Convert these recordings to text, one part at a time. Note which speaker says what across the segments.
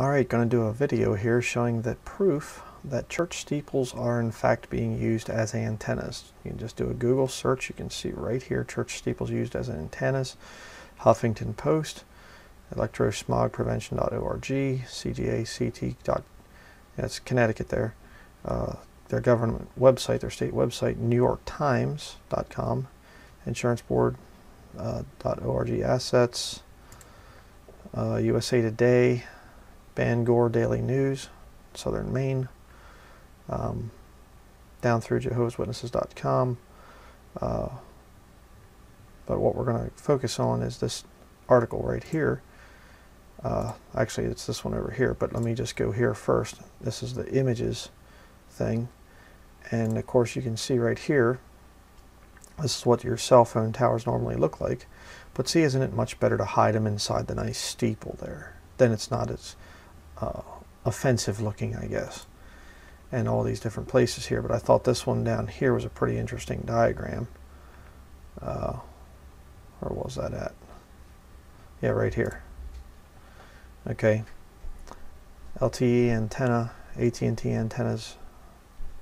Speaker 1: Alright, going to do a video here showing the proof that church steeples are in fact being used as antennas. You can just do a Google search, you can see right here church steeples used as antennas. Huffington Post, electrosmogprevention.org, CGACT, that's Connecticut there. Uh, their government website, their state website, NewYorkTimes.com, InsuranceBoard.org, uh, assets, uh, USA Today, Bangor Daily News, Southern Maine, um, down through Jehovah'sWitnesses.com. Uh, but what we're going to focus on is this article right here. Uh, actually, it's this one over here, but let me just go here first. This is the images thing. And of course, you can see right here, this is what your cell phone towers normally look like. But see, isn't it much better to hide them inside the nice steeple there? Then it's not as uh, offensive looking, I guess, and all these different places here. But I thought this one down here was a pretty interesting diagram. Uh, where was that at? Yeah, right here. Okay. LTE antenna, AT&T antennas,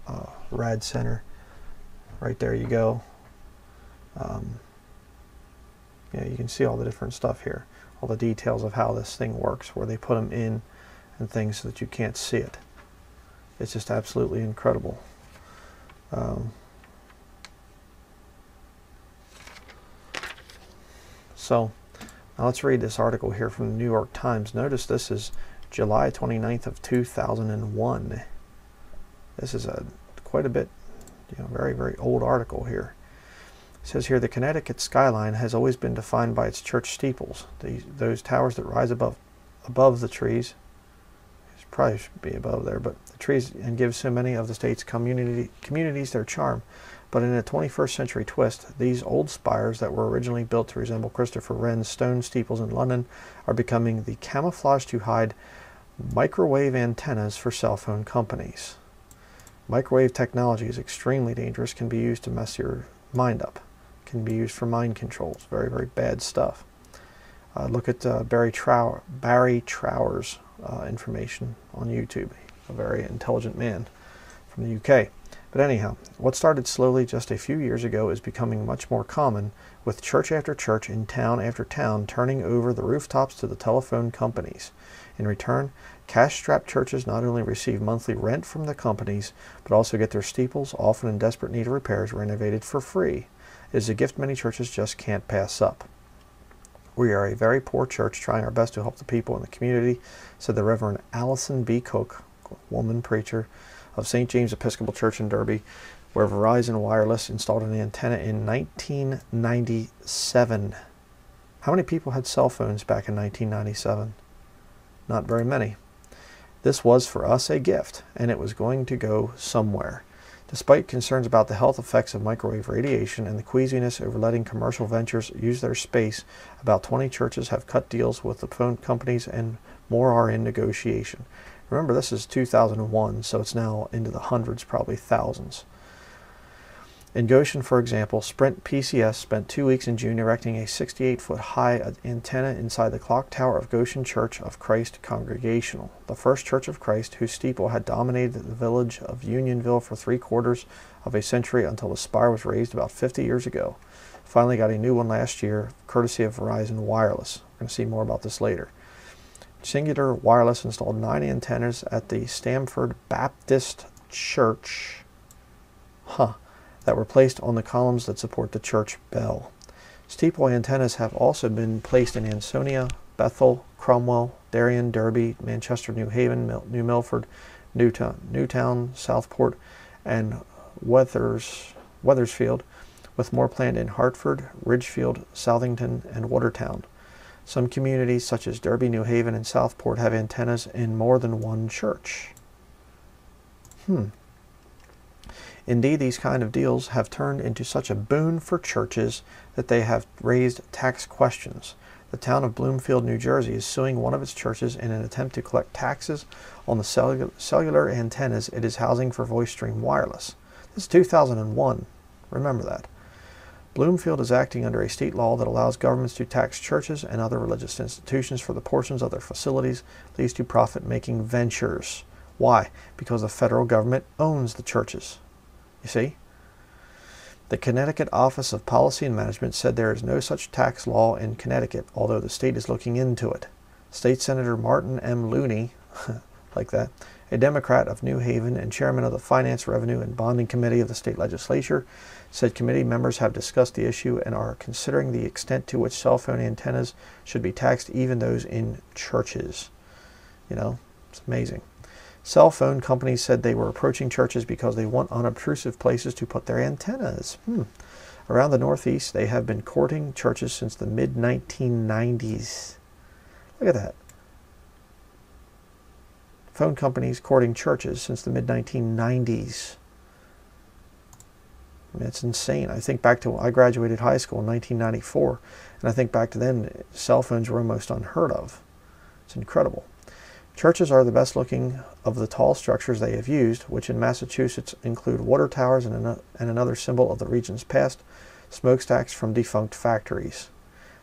Speaker 1: uh, rad center. Right there you go. Um, yeah, you can see all the different stuff here, all the details of how this thing works, where they put them in and things so that you can't see it. It's just absolutely incredible. Um, so now let's read this article here from the New York Times. Notice this is July 29th of 2001. This is a quite a bit, you know, very, very old article here. It says here the Connecticut skyline has always been defined by its church steeples, these, those towers that rise above above the trees probably should be above there, but the trees and give so many of the state's community communities their charm. But in a 21st century twist, these old spires that were originally built to resemble Christopher Wren's stone steeples in London are becoming the camouflage to hide microwave antennas for cell phone companies. Microwave technology is extremely dangerous, can be used to mess your mind up, can be used for mind control. It's very, very bad stuff. Uh, look at uh, Barry, Trow Barry Trower's uh, information on YouTube. A very intelligent man from the UK. But anyhow, what started slowly just a few years ago is becoming much more common, with church after church in town after town turning over the rooftops to the telephone companies. In return, cash-strapped churches not only receive monthly rent from the companies, but also get their steeples, often in desperate need of repairs, renovated for free. It is a gift many churches just can't pass up. We are a very poor church trying our best to help the people in the community, said the Reverend Allison B. Cook, woman preacher of St. James Episcopal Church in Derby, where Verizon Wireless installed an antenna in 1997. How many people had cell phones back in 1997? Not very many. This was for us a gift, and it was going to go somewhere. Despite concerns about the health effects of microwave radiation and the queasiness over letting commercial ventures use their space, about 20 churches have cut deals with the phone companies and more are in negotiation. Remember, this is 2001, so it's now into the hundreds, probably thousands. In Goshen, for example, Sprint PCS spent two weeks in June erecting a 68 foot high antenna inside the clock tower of Goshen Church of Christ Congregational, the first Church of Christ whose steeple had dominated the village of Unionville for three quarters of a century until the spire was raised about 50 years ago. Finally got a new one last year, courtesy of Verizon Wireless. We're going to see more about this later. Cingular Wireless installed nine antennas at the Stamford Baptist Church. Huh that were placed on the columns that support the church bell. Steeple antennas have also been placed in Ansonia, Bethel, Cromwell, Darien, Derby, Manchester, New Haven, New Milford, Newtown, Newtown, Southport, and Weathers, Wethersfield, with more planned in Hartford, Ridgefield, Southington, and Watertown. Some communities, such as Derby, New Haven, and Southport, have antennas in more than one church. Hmm. Indeed, these kind of deals have turned into such a boon for churches that they have raised tax questions. The town of Bloomfield, New Jersey is suing one of its churches in an attempt to collect taxes on the cellular, antennas it is housing for VoiceStream Wireless. This is 2001. Remember that. Bloomfield is acting under a state law that allows governments to tax churches and other religious institutions for the portions of their facilities leased to profit making ventures. Why? Because the federal government owns the churches. You see? The Connecticut Office of Policy and Management said there is no such tax law in Connecticut, although the state is looking into it. State Senator Martin M. Looney, like that, a Democrat of New Haven and chairman of the Finance, Revenue, and Bonding Committee of the state legislature, said committee members have discussed the issue and are considering the extent to which cell phone antennas should be taxed, even those in churches. You know, it's amazing. Cell phone companies said they were approaching churches because they want unobtrusive places to put their antennas. Hmm. Around the Northeast, they have been courting churches since the mid 1990s. Look at that. Phone companies courting churches since the mid 1990s. I mean, it's insane. I think back to I graduated high school in 1994, and I think back to then, cell phones were almost unheard of. It's incredible. Churches are the best looking of the tall structures they have used, which in Massachusetts include water towers and, an, and another symbol of the region's past, smokestacks from defunct factories.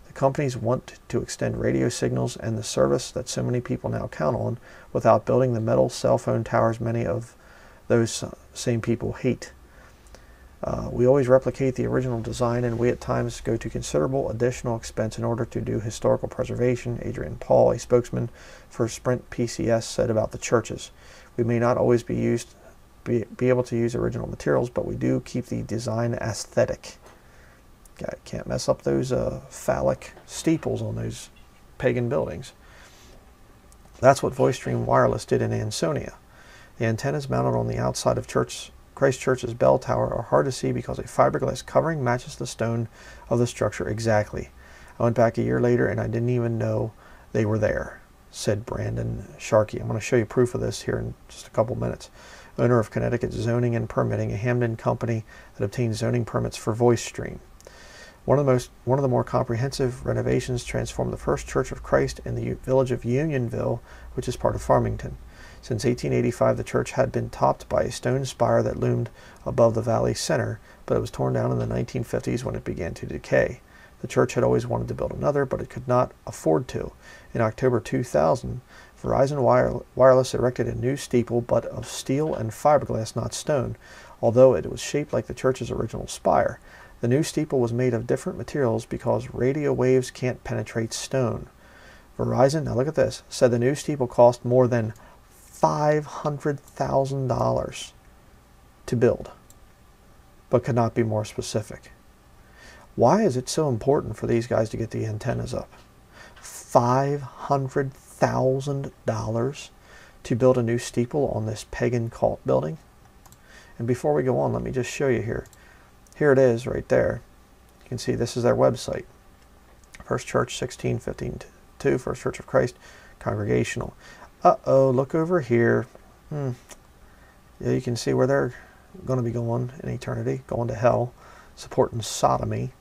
Speaker 1: The companies want to extend radio signals and the service that so many people now count on without building the metal cell phone towers many of those uh, same people hate. Uh, we always replicate the original design and we at times go to considerable additional expense in order to do historical preservation, Adrian Paul, a spokesman for Sprint PCS, said about the churches. We may not always be used be, be able to use original materials, but we do keep the design aesthetic. can't mess up those uh, phallic steeples on those pagan buildings. That's what VoiceStream Wireless did in Ansonia. The antennas mounted on the outside of church Christ Church's bell tower are hard to see because a fiberglass covering matches the stone of the structure exactly. I went back a year later and I didn't even know they were there, said Brandon Sharkey. I'm going to show you proof of this here in just a couple minutes. Owner of Connecticut Zoning and Permitting, a Hamden company that obtains zoning permits for VoiceStream. One of the most one of the more comprehensive renovations transformed the First Church of Christ in the village of Unionville, which is part of Farmington. Since 1885, the church had been topped by a stone spire that loomed above the valley center, but it was torn down in the 1950s when it began to decay. The church had always wanted to build another, but it could not afford to. In October 2000, Verizon Wireless erected a new steeple, but of steel and fiberglass, not stone, although it was shaped like the church's original spire. The new steeple was made of different materials because radio waves can't penetrate stone. Verizon, now look at this, said the new steeple cost more than $500,000 to build, but could not be more specific. Why is it so important for these guys to get the antennas up? $500,000 to build a new steeple on this pagan cult building? And before we go on, let me just show you here. Here it is right there. You can see this is their website. First Church 1615 First Church of Christ Congregational. Uh-oh, look over here. Hmm. Yeah, you can see where they're going to be going in eternity, going to hell, supporting sodomy.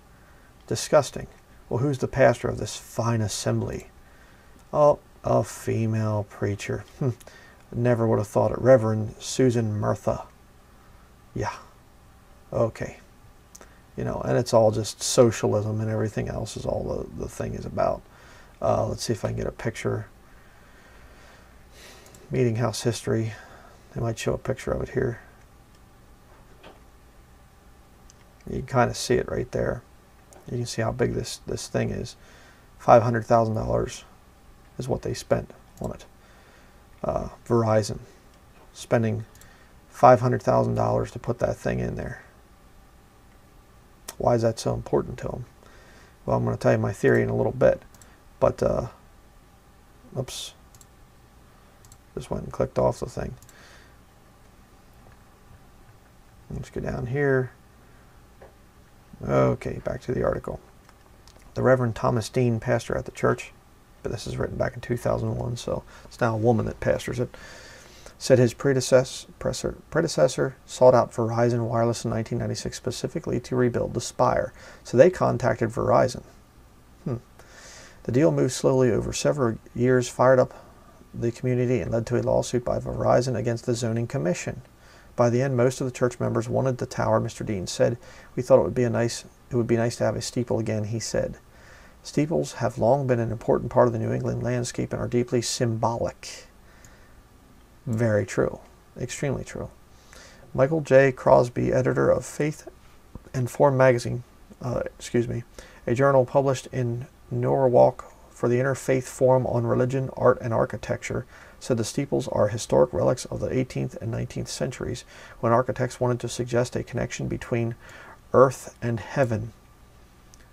Speaker 1: Disgusting. Well, who's the pastor of this fine assembly? Oh, a female preacher. Hmm. Never would have thought it. Reverend Susan Murtha. Yeah. Okay. You know, and it's all just socialism and everything else is all the, the thing is about. Uh, let's see if I can get a picture meeting house history. They might show a picture of it here. You can kind of see it right there. You can see how big this, this thing is. $500,000 is what they spent on it. Uh, Verizon spending $500,000 to put that thing in there. Why is that so important to them? Well, I'm going to tell you my theory in a little bit. But, uh, oops. Just went and clicked off the thing. Let's go down here. Okay, back to the article. The Reverend Thomas Dean, pastor at the church, but this is written back in 2001, so it's now a woman that pastors it, said his predecessor, predecessor sought out Verizon Wireless in 1996 specifically to rebuild the spire. So they contacted Verizon. Hmm. The deal moved slowly over several years, fired up the community and led to a lawsuit by Verizon against the Zoning Commission. By the end, most of the church members wanted the tower, Mr. Dean said. We thought it would be a nice it would be nice to have a steeple again, he said. Steeples have long been an important part of the New England landscape and are deeply symbolic. Very true. Extremely true. Michael J. Crosbie, editor of Faith and Form magazine, uh, excuse me, a journal published in Norwalk for the Interfaith Forum on Religion, Art, and Architecture, said the steeples are historic relics of the 18th and 19th centuries when architects wanted to suggest a connection between earth and heaven.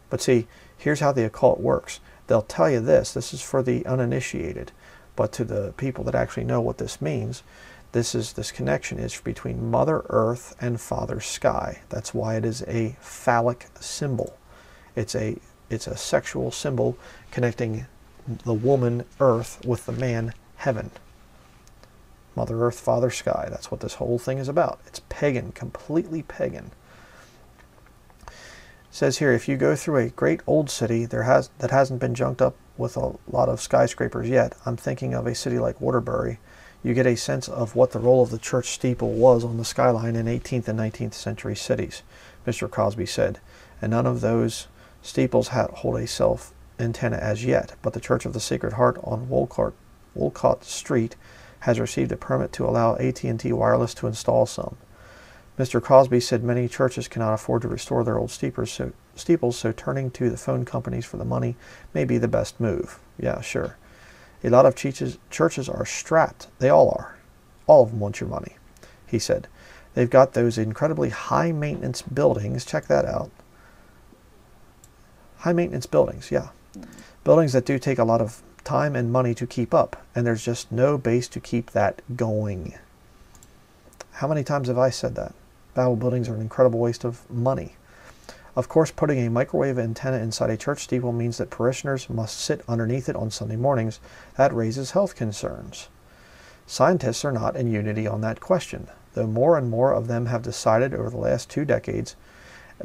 Speaker 1: But see, here's how the occult works. They'll tell you this, this is for the uninitiated, but to the people that actually know what this means, this is this connection is between Mother Earth and Father Sky. That's why it is a phallic symbol. It's a it's a sexual symbol connecting the woman Earth with the man Heaven. Mother Earth, Father Sky. That's what this whole thing is about. It's pagan, completely pagan. It says here, if you go through a great old city there has that hasn't been junked up with a lot of skyscrapers yet, I'm thinking of a city like Waterbury, you get a sense of what the role of the church steeple was on the skyline in 18th and 19th century cities, Mr. Crosbie said, and none of those steeples hold a self antenna as yet, but the Church of the Sacred Heart on Wolcott, Wolcott Street has received a permit to allow AT&T Wireless to install some. Mr. Crosbie said many churches cannot afford to restore their old steeples so, steeples, so turning to the phone companies for the money may be the best move. Yeah, sure. A lot of churches, churches are strapped. They all are. All of them want your money, he said. They've got those incredibly high maintenance buildings. Check that out. High maintenance buildings, yeah. Buildings that do take a lot of time and money to keep up, and there's just no base to keep that going. How many times have I said that? Babel buildings are an incredible waste of money. Of course, putting a microwave antenna inside a church steeple means that parishioners must sit underneath it on Sunday mornings. That raises health concerns. Scientists are not in unity on that question, though more and more of them have decided over the last two decades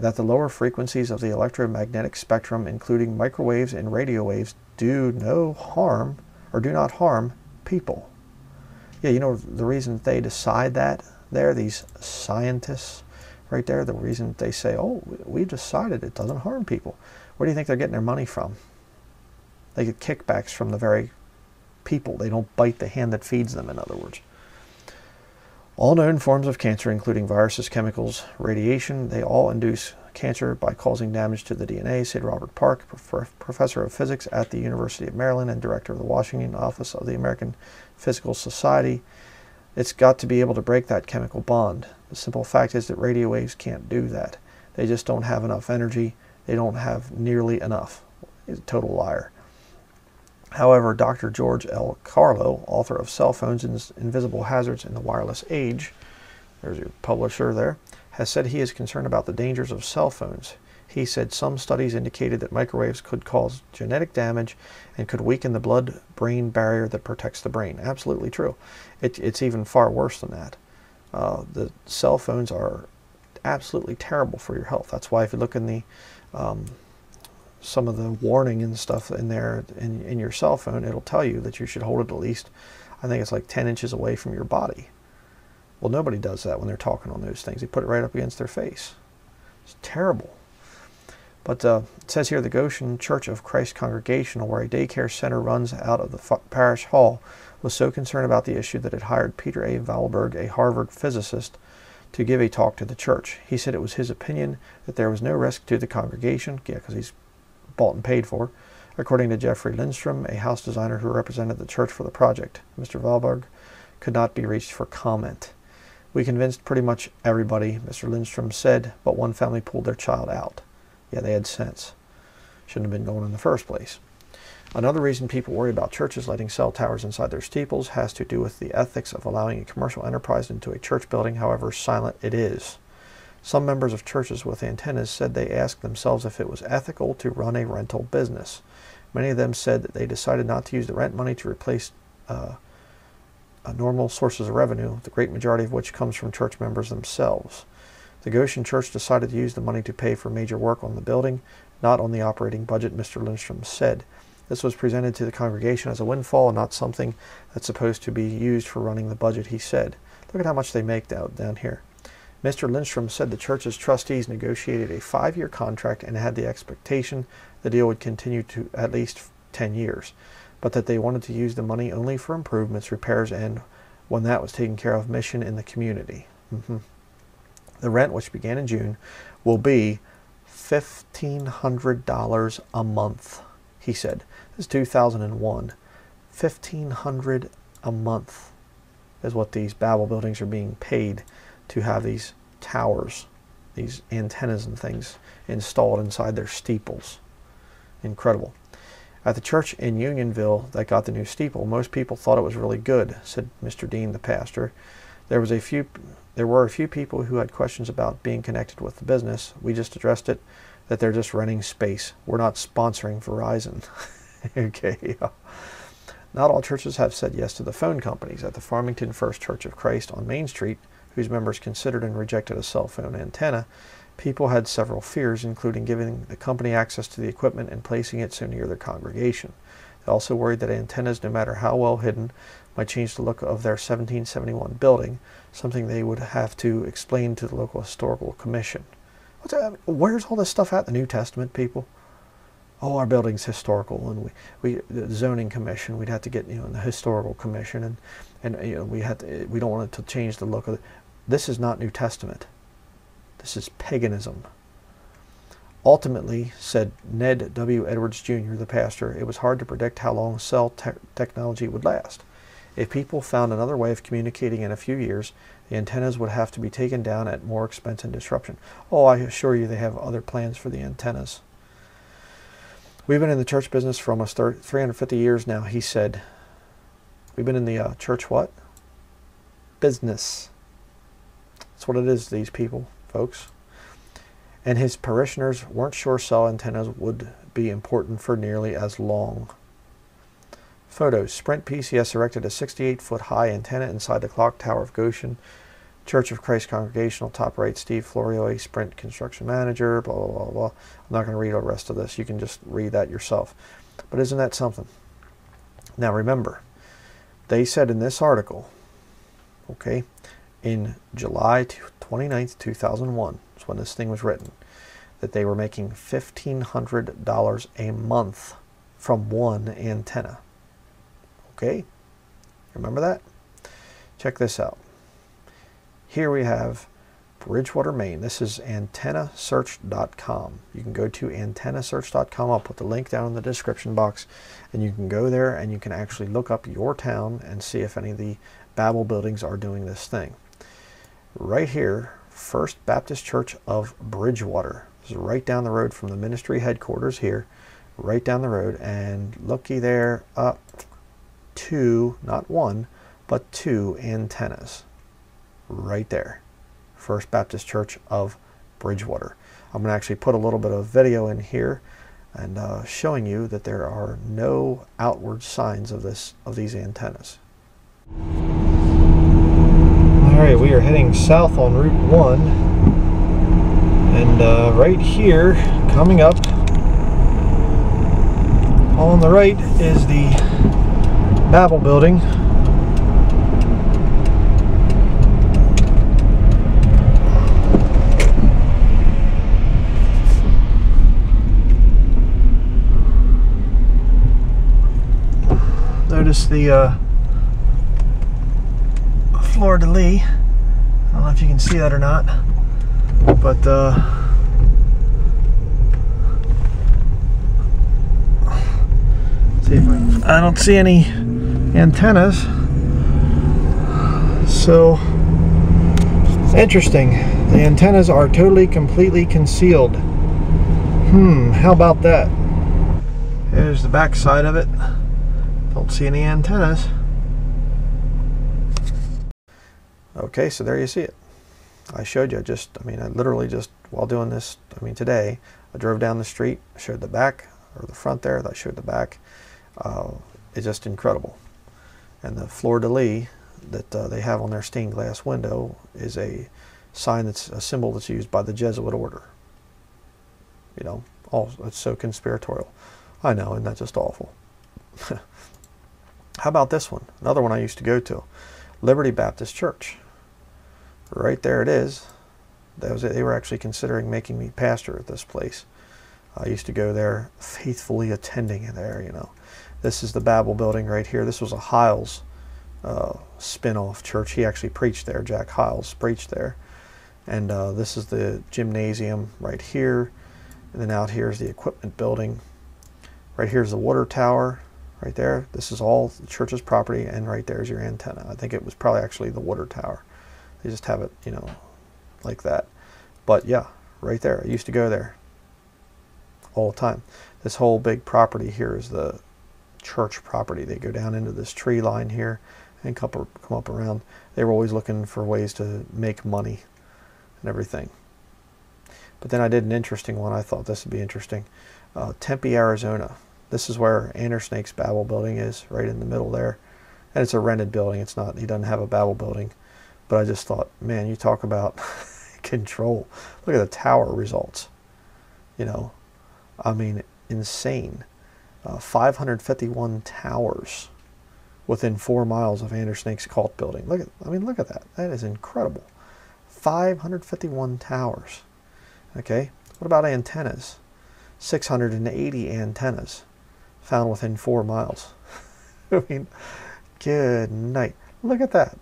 Speaker 1: that the lower frequencies of the electromagnetic spectrum, including microwaves and radio waves, do no harm or do not harm people. Yeah, you know the reason they decide that there, these scientists, right there, the reason they say, oh, we decided it doesn't harm people. Where do you think they're getting their money from? They get kickbacks from the very people. They don't bite the hand that feeds them, in other words. All known forms of cancer, including viruses, chemicals, radiation, they all induce cancer by causing damage to the DNA, said Robert Park, professor of physics at the University of Maryland and director of the Washington office of the American Physical Society. It's got to be able to break that chemical bond. The simple fact is that radio waves can't do that. They just don't have enough energy. They don't have nearly enough. He's a total liar. However, Dr. George L. Carlo, author of Cell Phones and Invisible Hazards in the Wireless Age, there's your publisher there, has said he is concerned about the dangers of cell phones. He said some studies indicated that microwaves could cause genetic damage and could weaken the blood brain barrier that protects the brain. Absolutely true. It, it's even far worse than that. Uh, the cell phones are absolutely terrible for your health. That's why if you look in the um, some of the warning and stuff in there in, in your cell phone, it'll tell you that you should hold it at least, I think it's like 10 inches away from your body. Well, nobody does that when they're talking on those things. They put it right up against their face. It's terrible. But uh, it says here the Goshen Church of Christ Congregational, where a daycare center runs out of the parish hall, was so concerned about the issue that it hired Peter A. Valberg, a Harvard physicist, to give a talk to the church. He said it was his opinion that there was no risk to the congregation, yeah, because he's bought paid for, according to Jeffrey Lindstrom, a house designer who represented the church for the project. Mr. Valberg could not be reached for comment. We convinced pretty much everybody, Mr. Lindstrom said, but one family pulled their child out. Yeah, they had sense. Shouldn't have been going in the first place. Another reason people worry about churches letting cell towers inside their steeples has to do with the ethics of allowing a commercial enterprise into a church building, however silent it is. Some members of churches with antennas said they asked themselves if it was ethical to run a rental business. Many of them said that they decided not to use the rent money to replace uh, normal sources of revenue, the great majority of which comes from church members themselves. The Goshen Church decided to use the money to pay for major work on the building, not on the operating budget, Mr. Lindstrom said. This was presented to the congregation as a windfall and not something that's supposed to be used for running the budget, he said. Look at how much they make down, down here. Mr. Lindstrom said the church's trustees negotiated a five year contract and had the expectation the deal would continue to at least 10 years, but that they wanted to use the money only for improvements, repairs, and when that was taken care of, mission in the community. Mm-hmm. The rent, which began in June, will be $1,500 a month, he said. This is 2001. 1500 a month is what these Babel buildings are being paid to have these towers, these antennas and things installed inside their steeples. Incredible. At the church in Unionville that got the new steeple, most people thought it was really good, said Mr. Dean, the pastor. There was a few there were a few people who had questions about being connected with the business. We just addressed it that they're just renting space. We're not sponsoring Verizon. okay. Not all churches have said yes to the phone companies. At the Farmington First Church of Christ on Main Street, whose members considered and rejected a cell phone antenna, people had several fears, including giving the company access to the equipment and placing it so near their congregation. They also worried that antennas, no matter how well hidden, might change the look of their 1771 building, something they would have to explain to the local historical commission. Where's all this stuff at the New Testament, people? oh, our building's historical, and we, we the zoning commission, we'd have to get you know in the historical commission, and and you know we had to, we don't want it to change the look of it. This is not New Testament. This is paganism. Ultimately, said Ned W. Edwards Jr., the pastor, it was hard to predict how long cell te technology would last. If people found another way of communicating in a few years, the antennas would have to be taken down at more expense and disruption. Oh, I assure you they have other plans for the antennas. We've been in the church business for almost 30, 350 years now, he said. We've been in the uh, church what? Business. That's what it is, these people, folks. And his parishioners weren't sure cell antennas would be important for nearly as long. Photos. Sprint PCS erected a 68 foot high antenna inside the clock tower of Goshen Church of Christ Congregational, top right, Steve Florio, a Sprint construction manager, blah, blah, blah, blah. I'm not going to read the rest of this. You can just read that yourself. But isn't that something? Now remember, they said in this article, okay, in July 29th, 2001, is when this thing was written, that they were making $1,500 a month from one antenna. Okay? Remember that? Check this out. Here we have Bridgewater, Maine. This is antennasearch.com. You can go to antennasearch.com. I'll put the link down in the description box, and you can go there and you can actually look up your town and see if any of the Babel buildings are doing this thing. Right here, First Baptist Church of Bridgewater. Is right down the road from the ministry headquarters here, right down the road. And looky there, up two, not one, but two antennas right there. First Baptist Church of Bridgewater. I'm going to actually put a little bit of video in here and uh, showing you that there are no outward signs of this of these antennas. All right, we are heading south on Route 1 and uh, right here coming up on the right is the Babel building. Notice the uh, fleur-de-lis. I don't know if you can see that or not, but uh, see I don't see any antennas. So interesting. The antennas are totally, completely concealed. Hmm, how about that? Here's the back side of it. Don't see any antennas. Okay, so there you see it. I showed you I just, I mean, I literally just, while doing this, I mean, today, I drove down the street, showed the back, or the front there, I showed the back. Uh, it's just incredible. And the fleur-de-lis that uh, they have on their stained glass window is a sign that's a symbol that's used by the Jesuit order. You know, all, it's so conspiratorial. I know, and that's just awful. How about this one? Another one I used to go to. Liberty Baptist Church. Right there it is. That Was, it. they were actually considering making me pastor at this place. I used to go there, faithfully attending there. You know, this is the Babel building right here. This was a Hyles uh, spin-off church. He actually preached there. Jack Hyles preached there, and uh, this is the gymnasium right here. And then out here is the equipment building. Right here is the water tower. Right there. This is all the church's property, and right there is your antenna. I think it was probably actually the water tower. They just have it, you know, like that. But yeah, right there. I used to go there all the time. This whole big property here is the church property. They go down into this tree line here and come up, come up around. They were always looking for ways to make money and everything. But then I did an interesting one. I thought this would be interesting. Uh, Tempe, Arizona. This is where Andersnake's Babel building is, right in the middle there. And it's a rented building. It's not, he doesn't have a Babel building. But I just thought, man, you talk about control. Look at the tower results. You know, I mean, insane. Uh, 551 towers within four miles of Andersnake's cult building. Look at, I mean, look at that. That is incredible. 551 towers. Okay, what about antennas? 680 antennas found within four miles. I mean, good night. Look at that.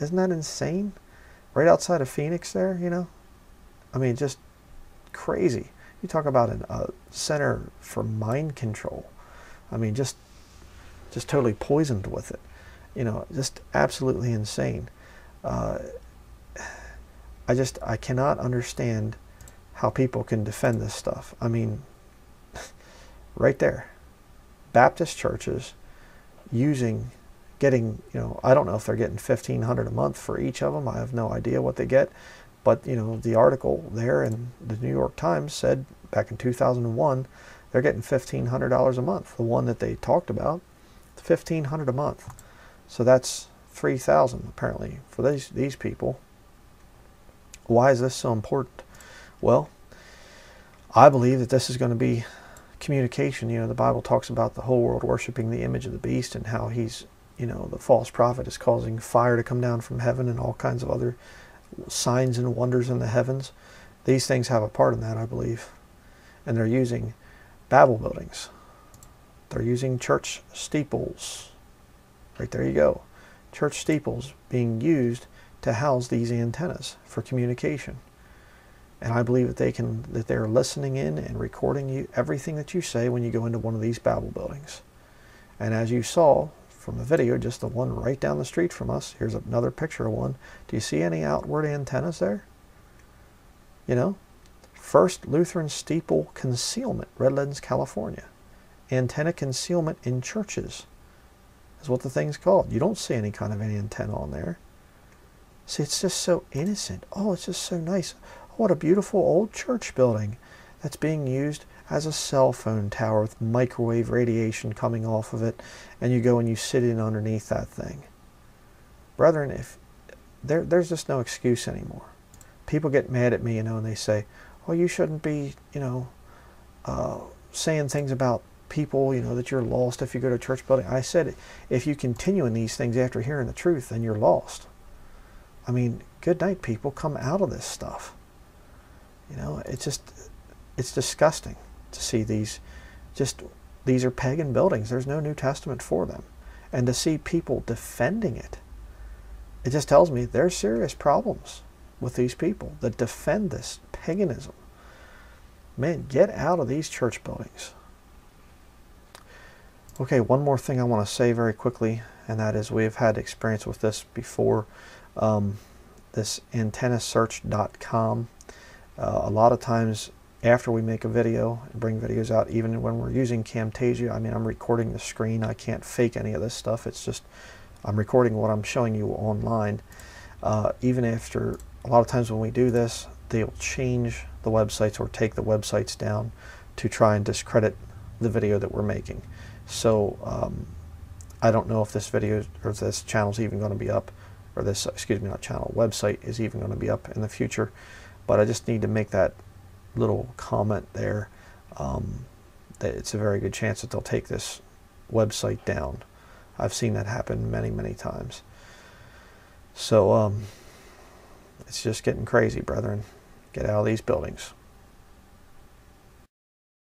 Speaker 1: Isn't that insane? Right outside of Phoenix there, you know? I mean, just crazy. You talk about a uh, center for mind control. I mean, just just totally poisoned with it. You know, just absolutely insane. Uh, I just I cannot understand how people can defend this stuff. I mean, right there, Baptist churches using getting you know I don't know if they're getting 1500 a month for each of them I have no idea what they get. But you know the article there in the New York Times said back in 2001 they're getting $1500 a month. The one that they talked about 1500 a month. So that's 3000 apparently for these these people. Why is this so important? Well I believe that this is going to be communication. You know the Bible talks about the whole world worshiping the image of the beast and how he's you know, the false prophet is causing fire to come down from heaven and all kinds of other signs and wonders in the heavens. These things have a part in that, I believe. And they're using Babel buildings. They're using church steeples. Right there you go. Church steeples being used to house these antennas for communication. And I believe that they can that they're listening in and recording you everything that you say when you go into one of these Babel buildings. And as you saw, from the video, just the one right down the street from us. Here's another picture of one. Do you see any outward antennas there? You know? First Lutheran Steeple Concealment, Redlands, California. Antenna concealment in churches is what the thing's called. You don't see any kind of an antenna on there. See, it's just so innocent. Oh, it's just so nice. What a beautiful old church building that's being used has a cell phone tower with microwave radiation coming off of it, and you go and you sit in underneath that thing. Brethren, if there, there's just no excuse anymore. People get mad at me, you know, and they say, "Well, you shouldn't be, you know, uh, saying things about people, you know, that you're lost if you go to a church building." I said, if you continue in these things after hearing the truth, then you're lost. I mean, good night, people. Come out of this stuff. You know, it's just, it's disgusting to see these just these are pagan buildings. There's no New Testament for them. And to see people defending it, it just tells me there's serious problems with these people that defend this paganism. Man, get out of these church buildings. Okay, one more thing I want to say very quickly, and that is we have had experience with this before. Um, this antennasearch.com. Uh, a lot of times after we make a video and bring videos out, even when we're using Camtasia, I mean, I'm recording the screen. I can't fake any of this stuff. It's just, I'm recording what I'm showing you online. Uh, even after, a lot of times when we do this, they'll change the websites or take the websites down to try and discredit the video that we're making. So um, I don't know if this video or this channel is even going to be up, or this, excuse me, not channel, website is even going to be up in the future. But I just need to make that little comment there um, that it's a very good chance that they'll take this website down. I've seen that happen many, many times. So um, it's just getting crazy, brethren. Get out of these buildings.